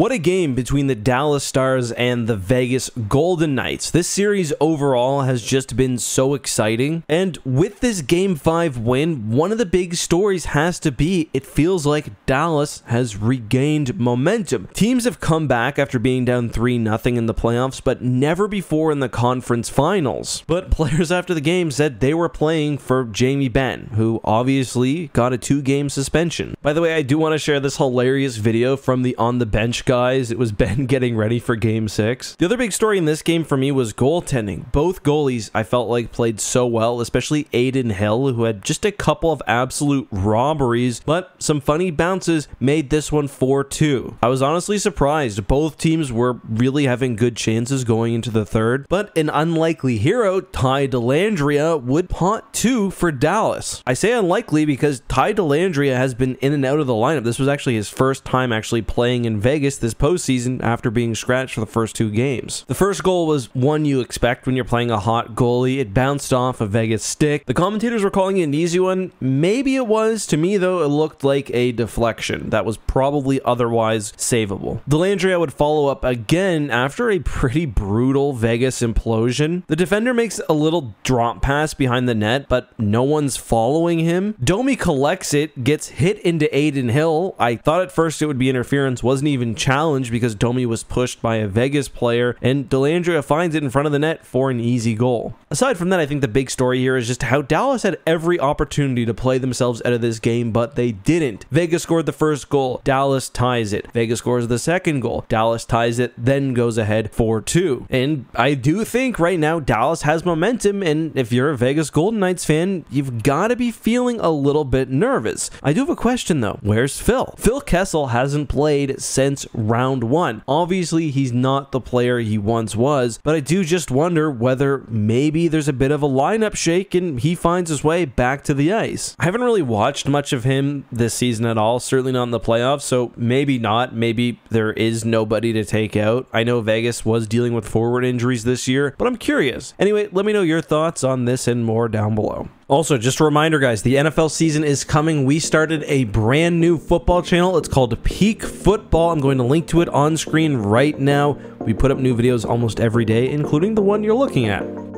What a game between the Dallas Stars and the Vegas Golden Knights. This series overall has just been so exciting. And with this Game 5 win, one of the big stories has to be it feels like Dallas has regained momentum. Teams have come back after being down 3 0 in the playoffs, but never before in the conference finals. But players after the game said they were playing for Jamie Benn, who obviously got a two game suspension. By the way, I do want to share this hilarious video from the On the Bench guys. It was Benn getting ready for game six. The other big story in this game for me was goaltending. Both goalies I felt like played so well, especially Adin Hill, who had just a couple of absolute robberies, but some funny bounces made this one 4-2. I was honestly surprised. Both teams were really having good chances going into the third, but an unlikely hero, Ty Dellandrea, would punt two for Dallas. I say unlikely because Ty Dellandrea has been in and out of the lineup. This was actually his first time actually playing in Vegas Vegas this postseason after being scratched for the first two games. The first goal was one you expect when you're playing a hot goalie. It bounced off a Vegas stick. The commentators were calling it an easy one. Maybe it was. To me, though, it looked like a deflection that was probably otherwise savable. Dellandrea would follow up again after a pretty brutal Vegas implosion. The defender makes a little drop pass behind the net, but no one's following him. Domi collects it, gets hit into Adin Hill. I thought at first it would be interference, wasn't even challenged because Domi was pushed by a Vegas player, and Dellandrea finds it in front of the net for an easy goal. Aside from that, I think the big story here is just how Dallas had every opportunity to play themselves out of this game, but they didn't. Vegas scored the first goal, Dallas ties it. Vegas scores the second goal, Dallas ties it, then goes ahead 4 2. And I do think right now Dallas has momentum, and if you're a Vegas Golden Knights fan, you've got to be feeling a little bit nervous. I do have a question though. Where's Phil? Phil Kessel hasn't played since round one. Obviously, he's not the player he once was, but I do just wonder whether maybe there's a bit of a lineup shake and he finds his way back to the ice. I haven't really watched much of him this season at all, certainly not in the playoffs, so maybe not. Maybe there is nobody to take out. I know Vegas was dealing with forward injuries this year, but I'm curious. Anyway, let me know your thoughts on this and more down below. Also, just a reminder, guys, the NFL season is coming. We started a brand new football channel. It's called Peak Football. I'm going to link to it on screen right now. We put up new videos almost every day, including the one you're looking at.